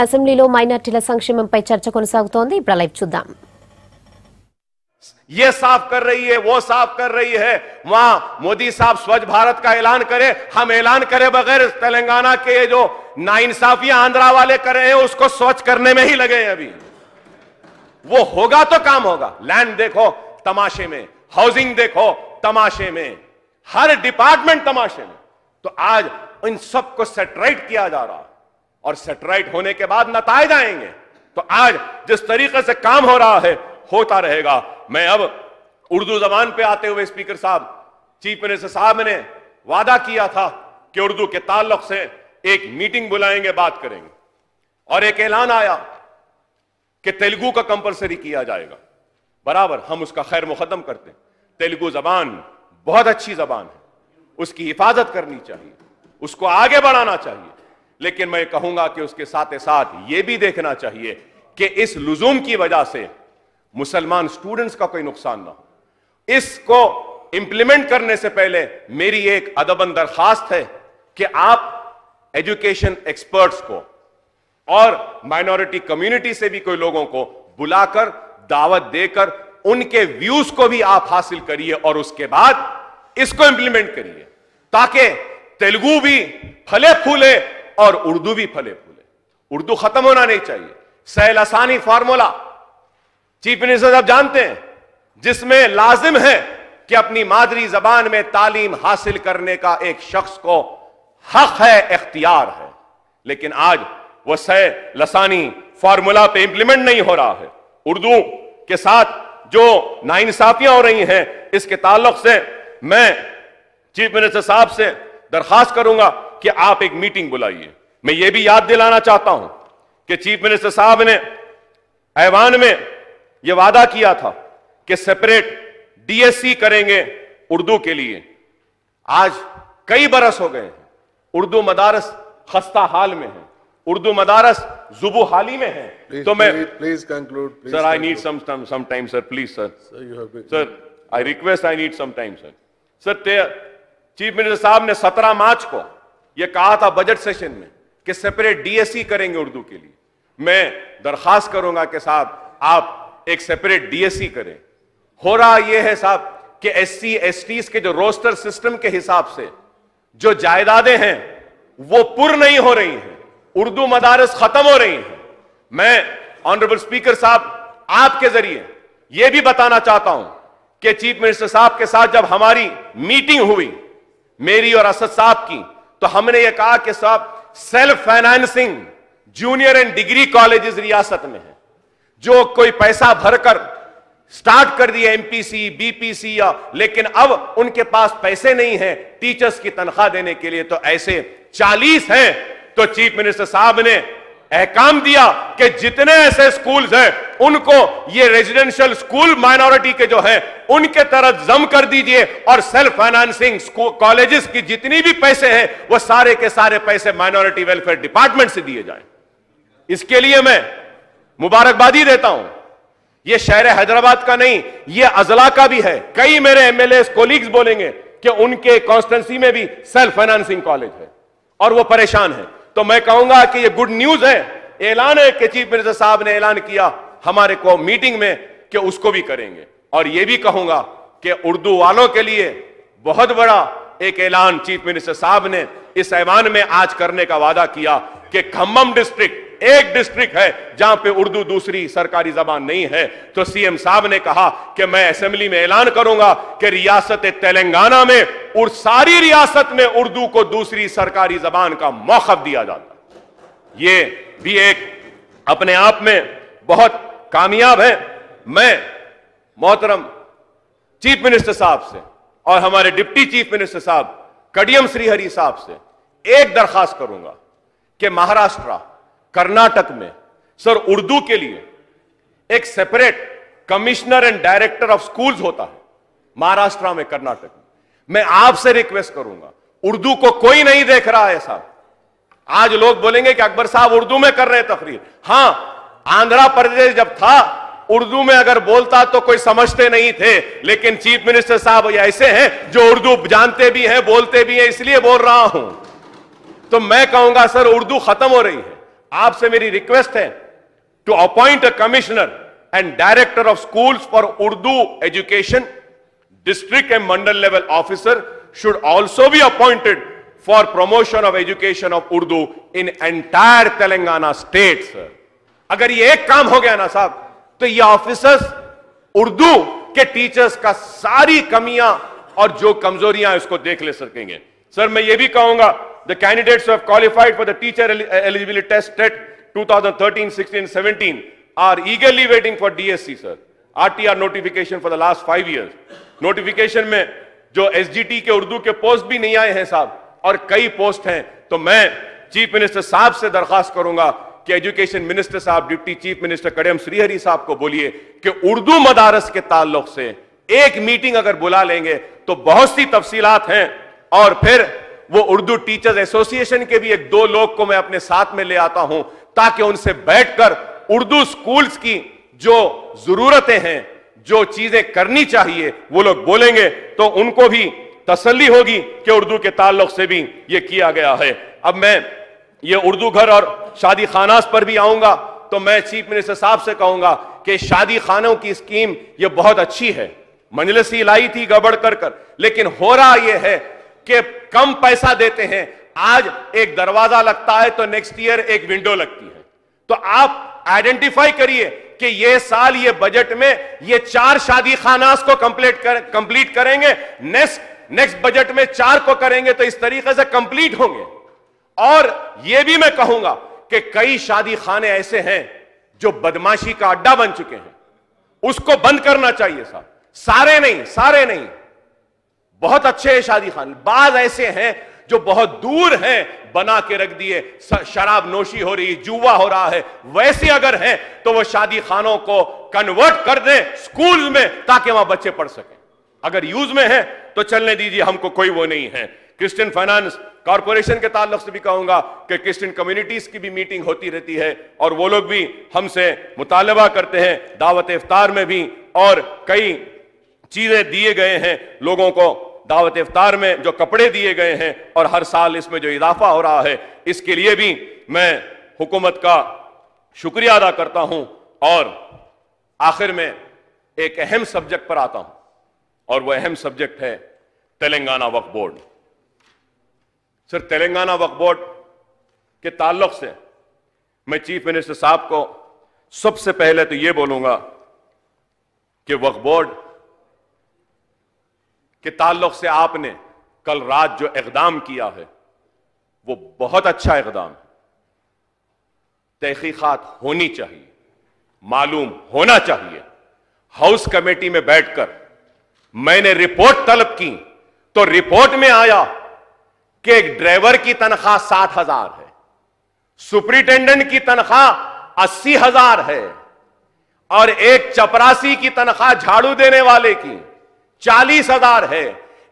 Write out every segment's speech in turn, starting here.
అసెంబ్లీలో మైనార్టీల సంక్షేమంపై చర్చ కొనసాగుతోంది ఇప్పుడు లైవ్ చూద్దాం ये साफ कर रही है वो साफ कर रही है वहां मोदी साहब स्वच्छ भारत का ऐलान करे हम ऐलान करे बगैर तेलंगाना के ये जो नाइंसाफियां आंध्रा वाले कर रहे हैं उसको स्वच्छ करने में ही लगे हैं अभी वो होगा तो काम होगा लैंड देखो तमाशे में हाउसिंग देखो तमाशे में हर डिपार्टमेंट तमाशे में तो आज इन सबको सेटराइट किया जा रहा है और सेटराइट होने के बाद नतज आएँगे तो आज जिस तरीके से काम हो रहा है, होता रहेगा। मैं अब उर्दू जबान पे आते हुए स्पीकर साहब, चीफ मिनिस्टर साहब ने वादा किया था कि उर्दू के ताल्लुक से एक मीटिंग बुलाएँगे, बात करेंगे। और एक ऐलान आया कि तेलुगु का कंपलसरी किया जाएगा। बराबर, हम उसका खैर मुकदम करते हैं। तेलुगु जबान बहुत अच्छी जबान है। उसकी हिफाजत करनी चाहिए। उसको आगे बढ़ाना चाहिए। लेकिन मैं कहूँगा कि उसके साथ साथ यह भी देखना चाहिए कि इस लुजूम की वजह से मुसलमान स्टूडेंट्स का कोई नुकसान ना हो। इसको इंप्लीमेंट करने से पहले मेरी एक अदबन दरखास्त है कि आप एजुकेशन एक्सपर्ट्स को और माइनॉरिटी कम्युनिटी से भी कोई लोगों को बुलाकर, दावत देकर, उनके व्यूज़ को भी आप हासिल करिए और उसके बाद इसको इंप्लीमेंट करिए, ताकि तेलुगु भी फले फूले और उर्दू भी फले फूले। उर्दू खत्म होना नहीं चाहिए। सहल आसानी फार्मूला। चीफ मिनिस्टर साहब जानते हैं, जिसमें लाजिम है कि अपनी मादरी जबान में तालीम हासिल करने का एक शख्स को हक है, इख्तियार है। लेकिन आज वह सह लसानी फार्मूला पे इंप्लीमेंट नहीं हो रहा है। उर्दू के साथ जो नाइंसाफियाँ हो रही हैं, इसके ताल्लुक से मैं चीफ मिनिस्टर साहब से दरखास्त करूँगा कि आप एक मीटिंग बुलाइए। मैं ये भी याद दिलाना चाहता हूँ कि चीफ मिनिस्टर साहब ने ऐवान में यह वादा किया था कि सेपरेट डीएससी करेंगे उर्दू के लिए। आज कई बरस हो गए हैं। उर्दू मदारस खस्ता हाल में है। उर्दू मदारस जुबू हाली में है। Please, तो मैं please conclude sir I need some some some time sir please sir sir I request I need some time sir sir chief minister साहब ने 17 मार्च को यह कहा था बजट सेशन में कि सेपरेट डीएससी करेंगे उर्दू के लिए। मैं दरखास्त करूँगा कि साहब, आप एक सेपरेट डीएससी करें। हो रहा यह है साहब कि एस सी एस के जो रोस्टर सिस्टम के हिसाब से जो जायदादें हैं, वो पुर नहीं हो रही हैं। उर्दू मदारस खत्म हो रही हैं। मैं ऑनरेबल स्पीकर साहब, आपके ज़रिए यह भी बताना चाहता हूँ कि चीफ मिनिस्टर साहब के साथ जब हमारी मीटिंग हुई, मेरी और असद साहब की तो हमने यह कहा कि साहब self financing junior and degree colleges रियासत में है। जो कोई पैसा भरकर स्टार्ट कर दिया एमपीसी बीपीसी या, लेकिन अब उनके पास पैसे नहीं है टीचर्स की तनख्वाह देने के लिए तो ऐसे 40 हैं तो चीफ मिनिस्टर साहब ने अहकाम दिया कि जितने ऐसे स्कूल्स हैं, उनको ये रेजिडेंशियल स्कूल माइनॉरिटी के जो है, उनके तरह जम कर दीजिए और सेल्फ फाइनेंसिंग कॉलेजेस की जितनी भी पैसे हैं, वो सारे के सारे पैसे माइनॉरिटी वेलफेयर डिपार्टमेंट से दिए जाएँ। इसके लिए मैं मुबारकबादी देता हूँ। ये शहर हैदराबाद का नहीं, ये अजला का भी है। कई मेरे एमएलए कोलीग्स बोलेंगे कि उनके कॉन्स्टेंसी में भी सेल्फ फाइनेंसिंग कॉलेज है और वो परेशान है। तो मैं कहूँगा कि ये गुड न्यूज़ है। ऐलान है कि चीफ मिनिस्टर साहब ने ऐलान किया हमारे को मीटिंग में कि उसको भी करेंगे। और ये भी कहूँगा कि उर्दू वालों के लिए बहुत बड़ा एक ऐलान चीफ मिनिस्टर साहब ने इस ऐवान में आज करने का वादा किया कि खम्मम डिस्ट्रिक्ट एक डिस्ट्रिक्ट है जहाँ पे उर्दू दूसरी सरकारी जबान नहीं है। तो सीएम साहब ने कहा कि मैं असेंबली में ऐलान करूँगा कि रियासत तेलंगाना में और सारी रियासत में उर्दू को दूसरी सरकारी जबान का मौखफ दिया जाता ये भी एक अपने आप में बहुत कामयाब है। मैं मोहतरम चीफ मिनिस्टर साहब से और हमारे डिप्टी चीफ मिनिस्टर साहब, कडियम श्रीहरि साहब से एक दरखास्त करूँगा कि महाराष्ट्र कर्नाटक में। सर, उर्दू के लिए एक separate commissioner and director of schools होता है, महाराष्ट्र में, कर्नाटक में। मैं आपसे रिक्वेस्ट करूँगा, उर्दू को कोई नहीं देख रहा है साहब। आज लोग बोलेंगे कि अकबर साहब उर्दू में कर रहे तकरीर हाँ, आंध्र प्रदेश जब था, उर्दू में अगर बोलता तो कोई समझते नहीं थे, लेकिन चीफ मिनिस्टर साहब ऐसे हैं जो उर्दू जानते भी हैं, बोलते भी हैं, इसलिए बोल रहा हूँ। तो मैं कहूँगा, सर, उर्दू खत्म हो रही है। आपसे मेरी रिक्वेस्ट है to appoint a commissioner and director of schools for Urdu education district and mandal level officer should also भी appointed for promotion of education of Urdu in entire Telangana state अगर ये एक काम हो गया ना साहब तो ये ऑफिसर्स उर्दू के टीचर्स का सारी कमियाँ और जो कमजोरियाँ उसको देख ले सकेंगे। सर मैं ये भी कहूँगा the candidates have qualified for the teacher eligibility test TET 2013 16 17 are eagerly waiting for DSC sir RTR notification for the last five years. Notification में जो एसजीटी के, उर्दू के पोस्ट भी नहीं आए हैं साहब, और कई पोस्ट हैं तो मैं चीफ मिनिस्टर साहब से दरखास्त करूँगा कि एजुकेशन मिनिस्टर साहब deputy chief minister Kadiyam Srihari साहब को बोलिए कि उर्दू मदारस के ताल्लुक से एक मीटिंग अगर बुला लेंगे तो बहुत सी तफसीलात हैं और फिर वो उर्दू टीचर्स एसोसिएशन के भी एक दो लोग को मैं अपने साथ में ले आता हूँ, ताकि उनसे बैठकर उर्दू स्कूल्स की जो जरूरतें हैं, जो चीज़ें करनी चाहिए, वो लोग बोलेंगे। तो उनको भी तसल्ली होगी कि उर्दू के ताल्लुक से भी ये किया गया है। अब मैं ये उर्दू घर और शादी खानास पर भी आऊँगा तो मैं चीफ मिनिस्टर साहब से कहूँगा कि शादी खानों की स्कीम ये बहुत अच्छी है। मंजलसी लाई थी गड़बड़ कर कर, लेकिन हो रहा यह है कि कम पैसा देते हैं। आज एक दरवाज़ा लगता है तो नेक्स्ट ईयर एक विंडो लगती है। तो आप आइडेंटिफाई करिए कि ये साल, ये बजट में ये चार शादी खानास को कंप्लीट कर कंप्लीट करेंगे। नेक्स्ट नेक्स्ट बजट में चार को करेंगे तो इस तरीके से कंप्लीट होंगे। और यह भी मैं कहूँगा कि कई शादी खाने ऐसे हैं जो बदमाशी का अड्डा बन चुके हैं। उसको बंद करना चाहिए साहब। सारे नहीं सारे नहीं। बहुत अच्छे हैं शादी खान। बाज ऐसे हैं जो बहुत दूर हैं, बना के रख दिए। शराब नोशी हो रही, जुआ हो रहा है। वैसे अगर हैं तो वो शादी खानों को कन्वर्ट कर दें स्कूल में, ताकि वहाँ बच्चे पढ़ सकें। अगर यूज़ में है तो चलने दीजिए, हमको कोई वो नहीं है। क्रिश्चियन फाइनेंस कॉरपोरेशन के ताल्लुक से भी कहूँगा कि क्रिश्चियन कम्युनिटीज की भी मीटिंग होती रहती है, और वो लोग भी हमसे मुतालबा करते हैं। दावत इफ्तार में भी, और कई चीज़ें दिए गए हैं लोगों को। दावत इफ्तार में जो कपड़े दिए गए हैं और हर साल इसमें जो इजाफा हो रहा है, इसके लिए भी मैं हुकूमत का शुक्रिया अदा करता हूँ और आखिर में एक अहम सब्जेक्ट पर आता हूँ और वह अहम सब्जेक्ट है Telangana Waqf board. Sir Telangana Waqf board के ताल्लुक से मैं चीफ मिनिस्टर साहब को सबसे पहले तो यह बोलूँगा कि वक्फ बोर्ड के ताल्लुक से आपने कल रात जो इकदाम किया है, वो बहुत अच्छा इकदाम है। तहकीकात होनी चाहिए, मालूम होना चाहिए। हाउस कमेटी में बैठकर मैंने रिपोर्ट तलब की तो रिपोर्ट में आया कि एक ड्राइवर की तनख्वाह सात हज़ार है, सुपरिटेंडेंट की तनख्वाह अस्सी हज़ार है, और एक चपरासी की तनख्वाह झाड़ू देने वाले की चालीस हज़ार है।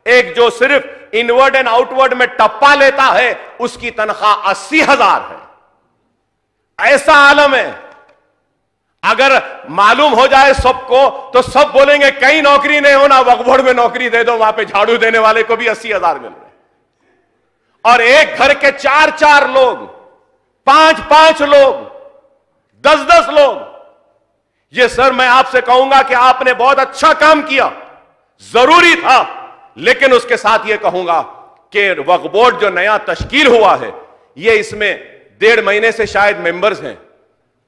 एक जो सिर्फ़ इनवर्ड एंड आउटवर्ड में टप्पा लेता है, उसकी तनख्वाह अस्सी हज़ार है। ऐसा आलम है। अगर मालूम हो जाए सबको तो सब बोलेंगे, कहीं नौकरी नहीं होना, वकबोर्ड में नौकरी दे दो, वहाँ पे झाड़ू देने वाले को भी अस्सी हज़ार मिल रहे और एक घर के चार चार लोग पाँच पाँच लोग दस दस लोग, ये सर मैं आपसे कहूँगा कि आपने बहुत अच्छा काम किया। ज़रूरी था, लेकिन उसके साथ यह कहूँगा कि वक्फ बोर्ड जो नया तश्कील हुआ है यह इसमें डेढ़ महीने से शायद मेंबर्स हैं।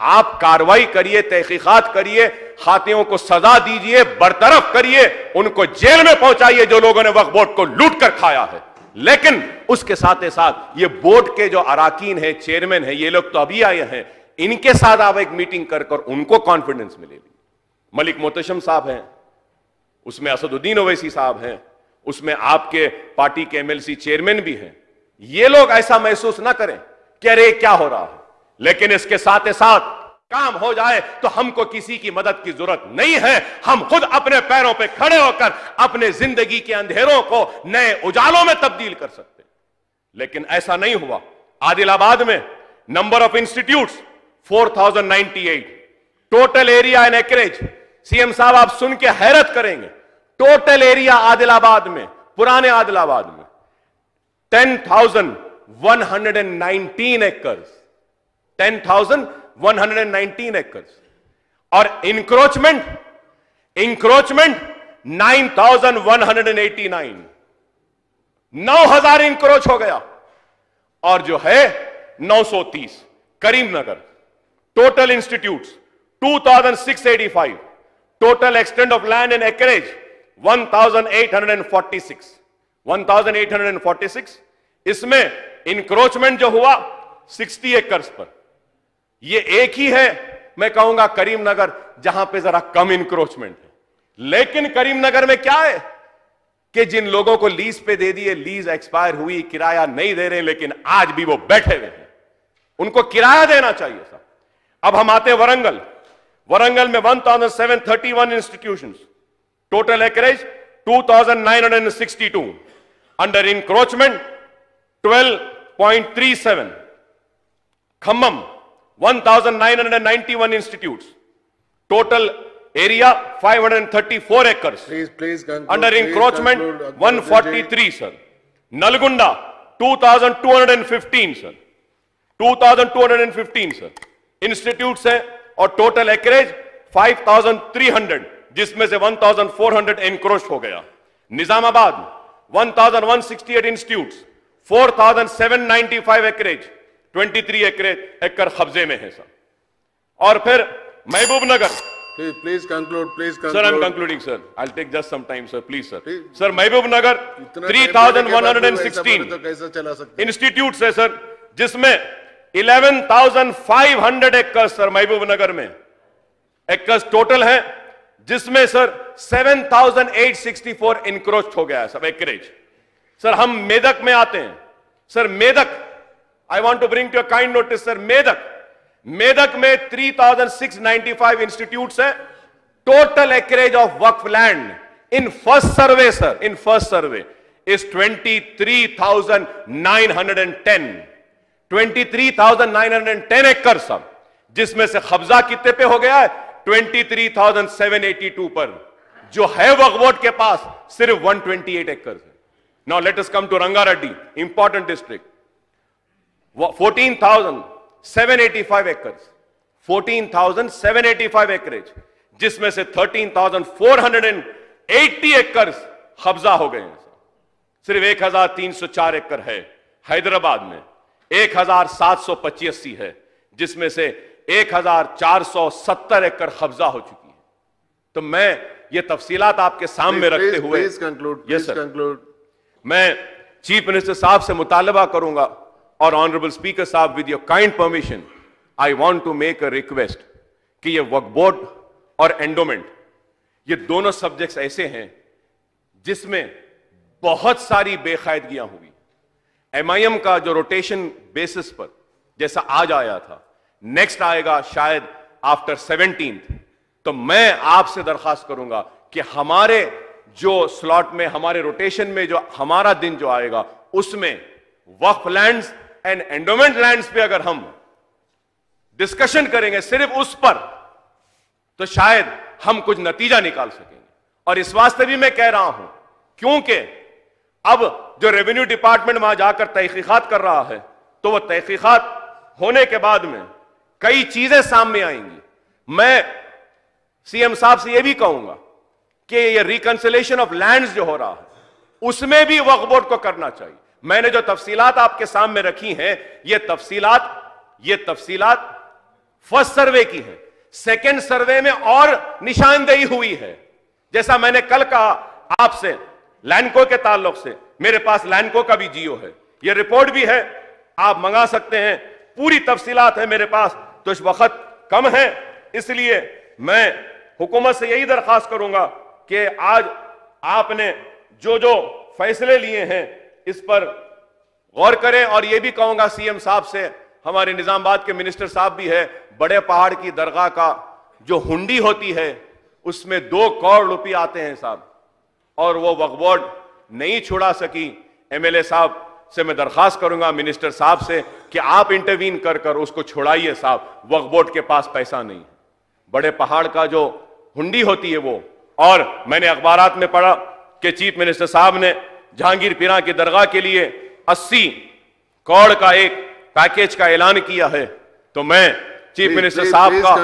आप कार्रवाई करिए, तहकीकात करिए खातियों को सजा दीजिए, बरतरफ करिए, उनको जेल में पहुंचाइए जो लोगों ने वक्फ बोर्ड को लूट कर खाया है। लेकिन उसके साथ साथ ये बोर्ड के जो अराकीन है चेयरमैन है, ये लोग तो अभी आए हैं, इनके साथ आप एक मीटिंग कर कर उनको कॉन्फिडेंस मिलेगी। मलिक मोतशम साहब हैं। उसमें असदुद्दीन ओवैसी साहब हैं, उसमें आपके पार्टी के एमएलसी चेयरमैन भी हैं। ये लोग ऐसा महसूस ना करें कि अरे क्या हो रहा है। लेकिन इसके साथ साथ काम हो जाए तो हमको किसी की मदद की ज़रूरत नहीं है। हम खुद अपने पैरों पे खड़े होकर अपने ज़िंदगी के अंधेरों को नए उजालों में तब्दील कर सकते लेकिन ऐसा नहीं हुआ। आदिलाबाद में number of institute 4098 total area and acreage. CM साहब, आप सुन के हैरत करेंगे टोटल एरिया आदिलाबाद में पुराने आदिलाबाद में 10,119 एकर्स 10,119 एकर्स और इंक्रोचमेंट इंक्रोचमेंट 9,189 9000 इंक्रोच हो गया। और जो है 930 Karimnagar. Total institutes 2685 total extend of land and acreage 1846 1846 इसमें इंक्रोचमेंट जो हुआ 60 एकर्स पर। ये एक ही है, मैं कहूँगा करीमनगर, जहाँ पे जरा कम इंक्रोचमेंट है। लेकिन करीमनगर में क्या है? कि जिन लोगों को लीज पे दे दिए लीज एक्सपायर हुई, किराया नहीं दे रहे, लेकिन आज भी वो बैठे हुए हैं। उनको किराया देना चाहिए साहब अब हम आते वरंगल। वरंगल में 1731 institutions Total acreage 2962 under encroachment 12.37 Khammam 1991 institutes total area 534 acres Please, please conclude. under please encroachment conclude, Akbar 143 sir nalgunda 2215 sir 2215 sir institutes है और टोटल एकरेज 5300 जिसमें से 1400 एनक्रोच हो गया निजामाबाद 1168 इंस्टीट्यूट्स 4795 एकरेज 23 एकरेज एकड़ कब्जे में है सर और फिर Mahabubnagar Please, please conclude, sir I Sir, I'm concluding, sir. I'll take just some time, sir. Please, sir. Please. Sir, Mahbub Nagar, इतना time देने के बाद भी ऐसा बोले 3,116 तो कैसे चला सकते हैं? इंस्टीट्यूट है, सर, जिसमें 11,500 एकर्स, सर, महबूब नगर में एकर्स टोटल है, जिसमें सर 7,864 इंक्रोच हो गया है, सब एकरेज सर हम मेदक में आते हैं। Sir Medak I want to bring to kind notice sir Medak. Medak में 3,695 इंस्टीट्यूट्स हैं। Total acreage of Waqf land in first survey sir in first survey is 23,910 23,910 एकड़ सब जिसमें से कब्जा कितने पे हो गया है? 23,782 पर जो है बोर्ड के पास सिर्फ़ 128 एकड़ है। Now let us come to Rangareddy important district 14,785 acres 14,785 acreage जिसमें से 13,480 एकर्स कब्जा हो गए हैं सिर्फ़ 1,304 एकड़ है हैदराबाद में। 1,785 है जिसमें से 1,470 एकड़ कब्जा हो चुकी है। तो मैं ये तफसीलात आपके सामने रखते हुए. मैं चीफ मिनिस्टर साहब से मुतालबा करूँगा और ऑनरेबल स्पीकर साहब with your kind permission I want to make a request कि ये वक्फ बोर्ड और एंडोमेंट ये दोनों सब्जेक्ट्स ऐसे हैं जिसमें बहुत सारी बेकायदगियाँ हुई। एमआईएम का जो रोटेशन बेसिस पर जैसा आज आया था नेक्स्ट आएगा शायद आफ्टर सेवनटीन तो मैं आपसे दरखास्त करूँगा कि हमारे जो स्लॉट में, हमारे रोटेशन में जो, हमारा दिन जो आएगा, उसमें Waqf lands and endowment lands पे अगर हम डिस्कशन करेंगे सिर्फ़ उस पर तो शायद हम कुछ नतीजा निकाल सकेंगे। और इस वास्ते भी मैं कह रहा हूँ, क्योंकि अब जो रेवेन्यू डिपार्टमेंट वहाँ जाकर तहकीकात कर रहा है तो वह तहकीकात होने के बाद में कई चीज़ें सामने आएँगी। मैं सीएम साहब से यह भी कहूँगा कि ये रिकंसिलेशन ऑफ़ लैंड्स जो हो रहा है, उसमें भी वक्फ बोर्ड को करना चाहिए। मैंने जो तफसीलात आपके सामने रखी हैं, ये तफसीलात ये तफसीलात फ़र्स्ट सर्वे की है। सेकेंड सर्वे में और निशानदेही हुई है। जैसा मैंने कल कहा आपसे लैंडको के ताल्लुक से, मेरे पास लैंडको का भी जियो है। यह रिपोर्ट भी है, आप मंगा सकते हैं। पूरी तफसीलात है मेरे पास। तो इस वक्त कम है। इसलिए मैं हुकूमत से यही दरखास्त करूँगा कि आज आपने जो जो फैसले लिए हैं, इस पर गौर करें। और यह भी कहूँगा, सीएम साहब से, हमारे निजामबाद के मिनिस्टर साहब भी है, बड़े पहाड़ की दरगाह का जो हुंडी होती है, उसमें दो करोड़ रुपये आते हैं साहब। और वो वक्फ बोर्ड नहीं छुड़ा सकी। एमएलए साहब से मैं दरखास्त करूँगा मिनिस्टर साहब से कि आप इंटरवीन कर कर उसको छुड़ाइए साहब। वक्फ बोर्ड के पास पैसा नहीं। बड़े पहाड़ का जो हुंडी होती है वो। और मैंने अखबार में पढ़ा कि चीफ मिनिस्टर साहब ने जहांगीर पीरा की दरगाह के लिए 80 करोड़ का एक पैकेज का ऐलान किया है। तो मैं चीफ मिनिस्टर साहब का.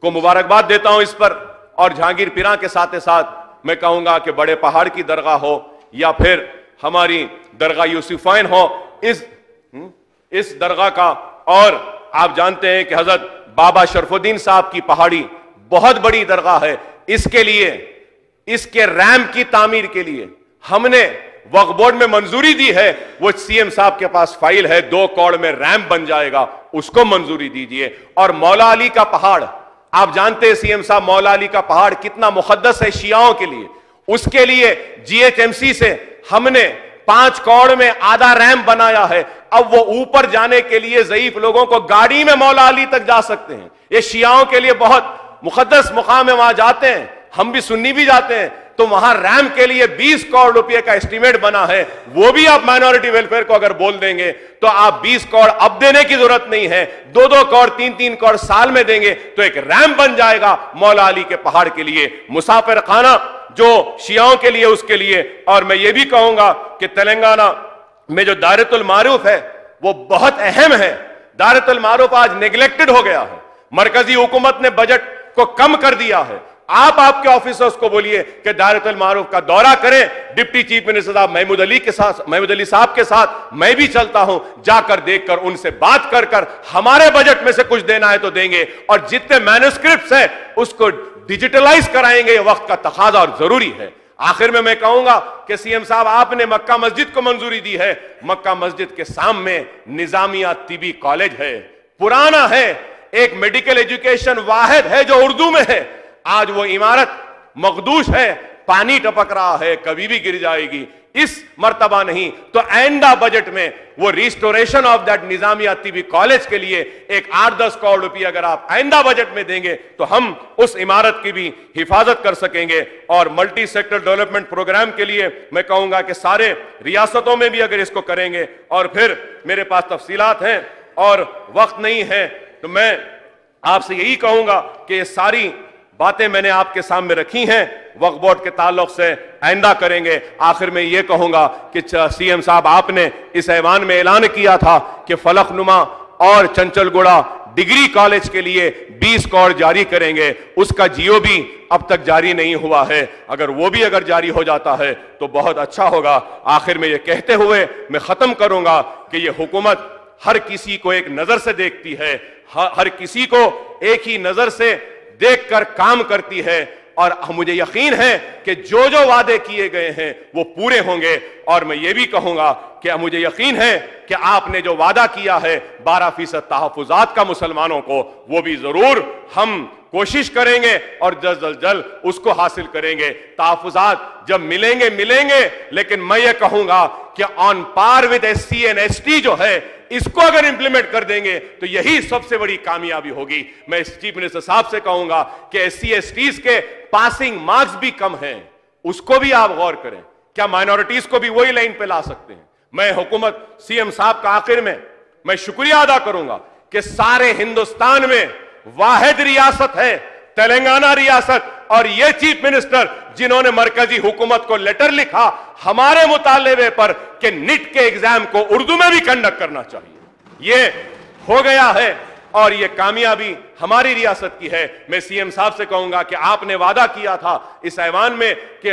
को मुबारकबाद देता हूँ इस पर। और जहांगीर पीरा के साथ साथ मैं कहूँगा कि बड़े पहाड़ की दरगाह हो या फिर हमारी दरगाह यूसुफाइन हो। इस हम्म, इस दरगाह का और आप जानते हैं कि हज़रत बाबा शरफुद्दीन साहब की पहाड़ी बहुत बड़ी दरगाह है। इसके लिए इसके रैम्प की तामीर के लिए हमने वक्फ बोर्ड में मंजूरी दी है। वो सीएम साहब के पास फ़ाइल है दो कौड़ में रैम बन जाएगा उसको मंजूरी दीजिए। और मौला अली का पहाड़ आप जानते हैं सीएम साहब मौला अली का पहाड़ कितना मुकद्दस है शियाओं के लिए। उसके लिए जीएचएमसी से हमने पाँच कौड़ में आधा रैम बनाया है। अब वो ऊपर जाने के लिए जयीफ लोगों को गाड़ी में मौला अली तक जा सकते हैं। ये शियाओं के लिए बहुत मुकदस मुकाम है वहाँ जाते हैं। हम भी सुन्नी भी जाते हैं। तो वहाँ रैम के लिए 20 करोड़ रुपए का एस्टीमेट बना है, वो भी आप माइनॉरिटी वेलफेयर को अगर बोल देंगे तो आप 20 करोड़ अब देने की ज़रूरत नहीं है दो दो करोड़ तीन तीन करोड़ साल में देंगे तो एक रैम बन जाएगा मौला अली के पहाड़ के लिए, मुसाफिर खाना जो शियाओं के लिए, उसके लिए। और मैं ये भी कहूँगा कि तेलंगाना में जो दारतुल मारूफ है, वो बहुत अहम है। दारतुल मारूफ आज नेग्लेक्टेड हो गया है। मरकजी हुकूमत ने बजट को कम कर दिया है। आप आपके ऑफिसर्स को बोलिए कि दारतुल मारूफ का दौरा करें। डिप्टी चीफ मिनिस्टर साहब, महमूद अली के साथ, महमूद अली साहब के साथ मैं भी चलता हूँ। जाकर देखकर, उनसे बात कर कर, हमारे बजट में से कुछ देना है तो देंगे। और जितने मैन्युस्क्रिप्ट है, उसको डिजिटलाइज कराएँगे। वक्त का तकाजा और ज़रूरी है। आखिर में मैं कहूँगा कि सीएम साहब, आपने मक्का मस्जिद को मंजूरी दी है। मक्का मस्जिद के सामने निजामिया तिबी कॉलेज है। पुराना है। एक मेडिकल एजुकेशन वाहिद है जो उर्दू में है। आज वो इमारत मखदूश है, पानी टपक रहा है, कभी भी गिर जाएगी। इस मर्तबा नहीं तो आइंदा बजट में वो restoration of that Nizamia Tibbi college के लिए एक आठ दस करोड़ रुपए अगर आप आइंदा बजट में देंगे तो हम उस इमारत की भी हिफाजत कर सकेंगे। और मल्टी सेक्टर डेवलपमेंट प्रोग्राम के लिए मैं कहूँगा कि सारे रियासतों में भी अगर इसको करेंगे, और फिर मेरे पास तफसीलात हैं, और वक्त नहीं है तो मैं आपसे यही कहूँगा कि ये सारी बातें मैंने आपके सामने रखी हैं वक्फ बोर्ड के ताल्लुक से आइंदा करेंगे। आखिर में ये कहूँगा कि सीएम साहब, आपने इस ऐवान में ऐलान किया था कि फलकनुमा और चंचलगुड़ा डिग्री कॉलेज के लिए 20 करोड़ जारी करेंगे। उसका जियो भी अब तक जारी नहीं हुआ है। अगर वो भी अगर जारी हो जाता है तो बहुत अच्छा होगा। आखिर में ये कहते हुए मैं खत्म करूँगा कि ये हुकूमत हर किसी को एक नज़र से देखती है, हर किसी को एक ही नज़र से देखकर काम करती है और मुझे यकीन है कि जो जो वादे किए गए हैं, वो पूरे होंगे। और मैं ये भी कहूँगा कि मुझे यकीन है कि आपने जो वादा किया है 12 फ़ीसद तहफात का मुसलमानों को, वो भी ज़रूर हम कोशिश करेंगे और जल्द जल्द जल्द उसको हासिल करेंगे। तहफात जब मिलेंगे मिलेंगे, लेकिन मैं ये कहूँगा कि on par with S C and S T जो है, इसको अगर इंप्लीमेंट कर देंगे तो यही सबसे बड़ी कामयाबी होगी। मैं चीफ मिनिस्टर साहब से कहूँगा कि एस सी एस टी के पासिंग मार्क्स भी कम हैं, उसको भी आप गौर करें। क्या माइनॉरिटीज को भी वही लाइन पे ला सकते हैं? मैं हुकूमत सीएम साहब का आखिर में, मैं शुक्रिया अदा करूँगा कि सारे हिंदुस्तान में वाहिद रियासत है, तेलंगाना रियासत और ये चीफ मिनिस्टर जिन्होंने मरकजी हुकूमत को लेटर लिखा हमारे मुतालबे पर कि निट के एग्ज़ाम को उर्दू में भी कंडक्ट करना चाहिए। ये हो गया है और ये कामयाबी हमारी रियासत की है। मैं सीएम साहब से कहूँगा कि आपने वादा किया था इस ऐवान में कि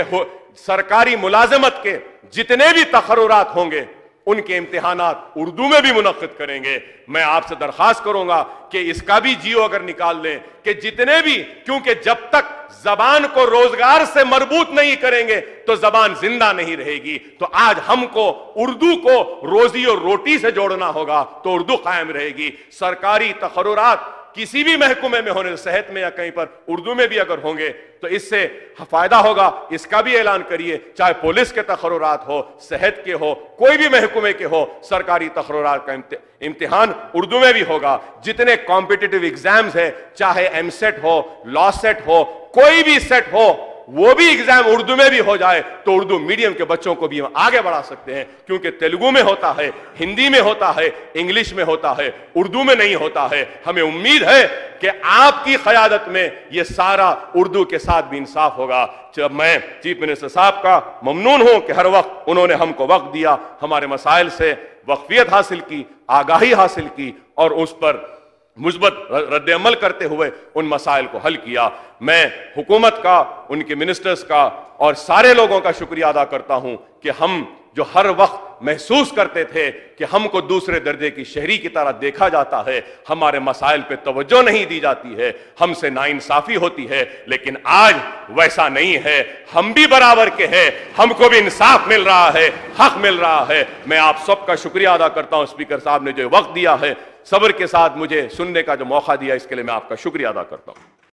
सरकारी मुलाजमत के जितने भी तकर्रात होंगे, उनके इम्तिहान उर्दू में भी मुनद करेंगे। मैं आपसे दरखास्त करूँगा कि इसका भी जियो अगर निकाल लें कि जितने भी, क्योंकि जब तक जबान को रोज़गार से मरबूत नहीं करेंगे तो जबान ज़िंदा नहीं रहेगी। तो आज हमको उर्दू को रोजी और रोटी से जोड़ना होगा तो उर्दू कायम रहेगी। सरकारी तकर्रात किसी भी महकुमे में होने सेहत में या कहीं पर, उर्दू में भी अगर होंगे तो इससे फ़ायदा होगा। इसका भी ऐलान करिए, चाहे पुलिस के तखरत हो सेहत के हो, कोई भी महकुमे के हो, सरकारी तकर्रात का इम्तिहान उर्दू में भी होगा। जितने कॉम्पिटेटिव एग्ज़ाम्स है, चाहे एम सेट हो लॉ सेट हो, कोई भी सेट हो वो भी एग्ज़ाम उर्दू में भी हो जाए तो उर्दू मीडियम के बच्चों को भी हम आगे बढ़ा सकते हैं, क्योंकि तेलुगु में होता है, हिंदी में होता है, इंग्लिश में होता है, उर्दू में नहीं होता है। हमें उम्मीद है कि आपकी क्यादत में यह सारा उर्दू के साथ भी इंसाफ होगा। जब मैं चीफ मिनिस्टर साहब का ममनून हूँ कि हर वक्त उन्होंने हमको वक्त दिया, हमारे मसाइल से वक्फियत हासिल की, आगाही हासिल की, और उस पर मुस्बत रद्द अमल करते हुए उन मसाइल को हल किया। मैं हुकूमत का, उनके मिनिस्टर्स का और सारे लोगों का शुक्रिया अदा करता हूँ कि हम जो हर वक्त महसूस करते थे कि हमको दूसरे दर्जे की शहरी की तरह देखा जाता है, हमारे मसाइल पे तवज्जो नहीं दी जाती है, हमसे नाइंसाफी होती है, लेकिन आज वैसा नहीं है। हम भी बराबर के हैं, हमको भी इंसाफ मिल रहा है, हक मिल रहा है। मैं आप सबका शुक्रिया अदा करता हूँ, स्पीकर साहब ने जो वक्त दिया है सब्र के साथ मुझे सुनने का जो मौका दिया, इसके लिए मैं आपका शुक्रिया अदा करता हूँ।